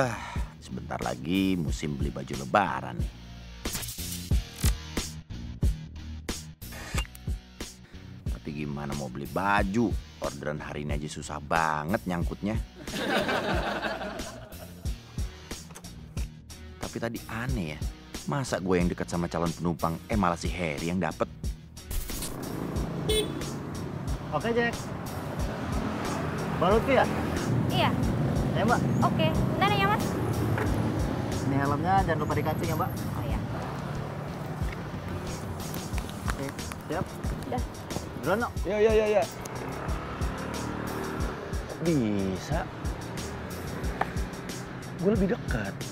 Ah, sebentar lagi musim beli baju lebaran. Tapi gimana mau beli baju? Orderan hari ini aja susah banget nyangkutnya. Tapi tadi aneh ya. Masa gue yang dekat sama calon penumpang, eh malah si Harry yang dapet. Oke, Jack. Baru tuh ya? Iya, Ya, Mbak. oke. Bentar ya, Mas. Ini helmnya jangan lupa dikancing ya, Mbak. Oh iya. Oke, siap. Udah. Duluan, no. Ya, ya, ya, ya. Bisa. Gue lebih dekat.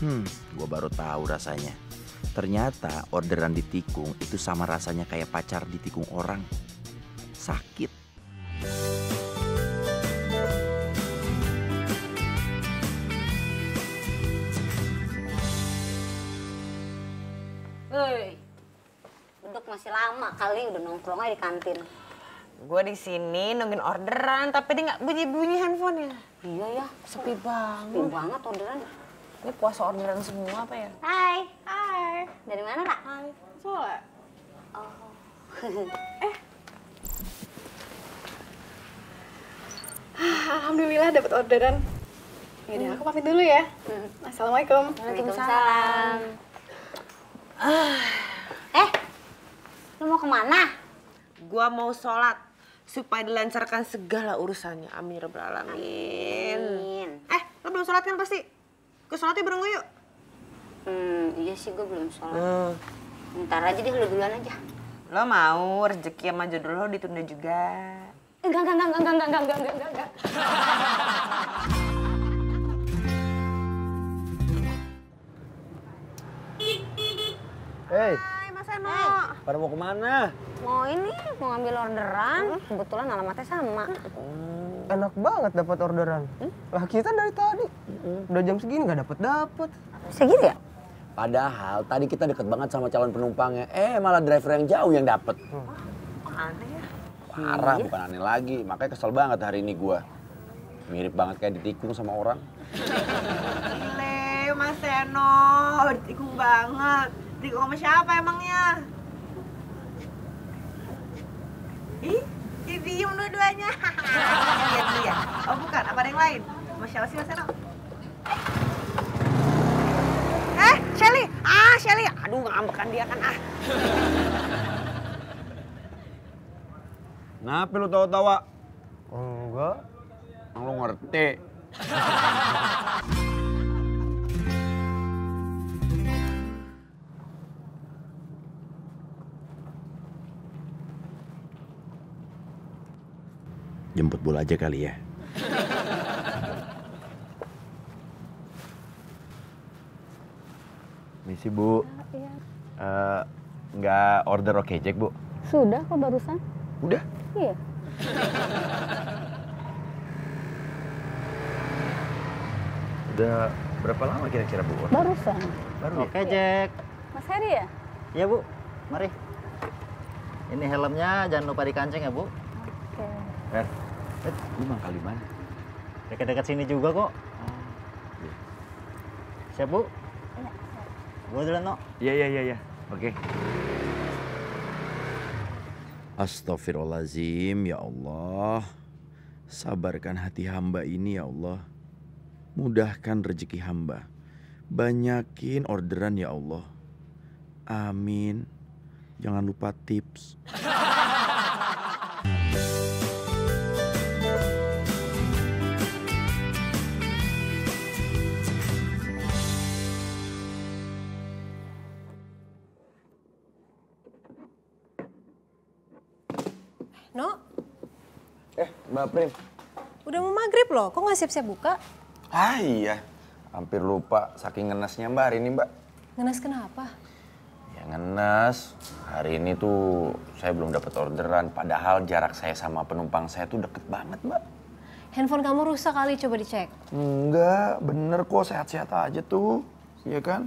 Hmm, gue baru tahu rasanya. Ternyata orderan di tikung itu sama rasanya kayak pacar di tikung orang. Sakit. Masih lama kali udah nongkrong aja di kantin. Gue di sini nungguin orderan, tapi dia nggak bunyi-bunyi handphonenya. Iya ya, Sepi banget. sepi banget orderan. Ini puasa orderan semua apa ya? Hai. Hai. Dari mana, Kak? Hai, Soalnya. Oh. Alhamdulillah dapat orderan. Yaudah, aku pamit dulu ya. Assalamualaikum. Waalaikumsalam. Eh, lu mau ke mana? Gua mau sholat supaya dilancarkan segala urusannya. Amin ya rabbal alamin. Amin. Eh, lo belum sholat kan pasti? Ke sholatnya bareng gue yuk. Hmm, iya sih gue belum sholat. Hmm. Ntar aja deh, lu duluan aja. Lo mau rezeki sama jodoh lo ditunda juga. Enggak, enggak, enggak, enggak, enggak, enggak, enggak, enggak, enggak, enggak. Hei, Hai Mas Eno. Pada mau ke mana? Mau ini, mau ngambil orderan. Kebetulan alamatnya sama. Enak banget dapat orderan. Lah kita dari tadi udah jam segini nggak dapat dapat. Segitu ya? Padahal tadi kita deket banget sama calon penumpangnya. Eh malah driver yang jauh yang dapet. Aneh ya. Parah bukan aneh lagi. Makanya kesel banget hari ini gua. Mirip banget kayak ditikung sama orang. Gile, Mas Eno. Ditikung banget. Ditikung sama siapa emangnya? Ih, diem dua-duanya. Lihat dia. Oh bukan, apa ada yang lain? Sama siapa sih Mas Eno? Eh, Shelly. Ah, Shelly. Aduh, ngambekan dia kan ah. Kenapa lu tawa-tawa? Enggak. Lu ngerti. Jemput bola aja kali ya. Misi, Bu. Iya. Eh, nggak order oke Jack, Bu? Sudah kok barusan? Udah. Iya. Udah berapa lama kira-kira, Bu? order? Barusan. Baru ya? Oke, Jack. Mas Heri ya? Iya, Bu. Mari. Ini helmnya jangan lupa dikancing ya, Bu. Oke. Fer, eh, lu mangkal di mana? Dekat-dekat sini juga kok. Siap, Bu? Iya, Gue duluan, no. Iya, iya, iya, iya. Oke. Astaghfirullahaladzim, ya Allah. Sabarkan hati hamba ini, ya Allah. Mudahkan rezeki hamba. Banyakin orderan, ya Allah. Amin. Jangan lupa tips. No, Eh Mbak Prim. udah mau maghrib loh, kok nggak siap-siap buka? Ah iya. Hampir lupa saking ngenesnya Mbak hari ini Mbak. Ngenes kenapa? Ya ngenes. Hari ini tuh saya belum dapat orderan. Padahal jarak saya sama penumpang saya tuh deket banget Mbak. Handphone kamu rusak kali, coba dicek. Enggak, bener kok sehat-sehat aja tuh. Iya kan?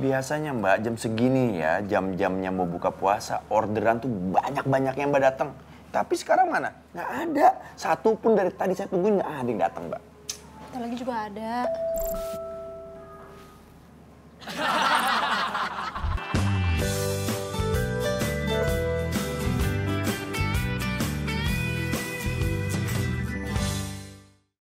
Biasanya mbak jam segini ya, jam-jamnya mau buka puasa, orderan tuh banyak-banyak yang mbak datang. Tapi sekarang mana? Nggak ada. Satu pun dari tadi saya tungguin nggak ada yang datang, Mbak. Bentar lagi juga ada.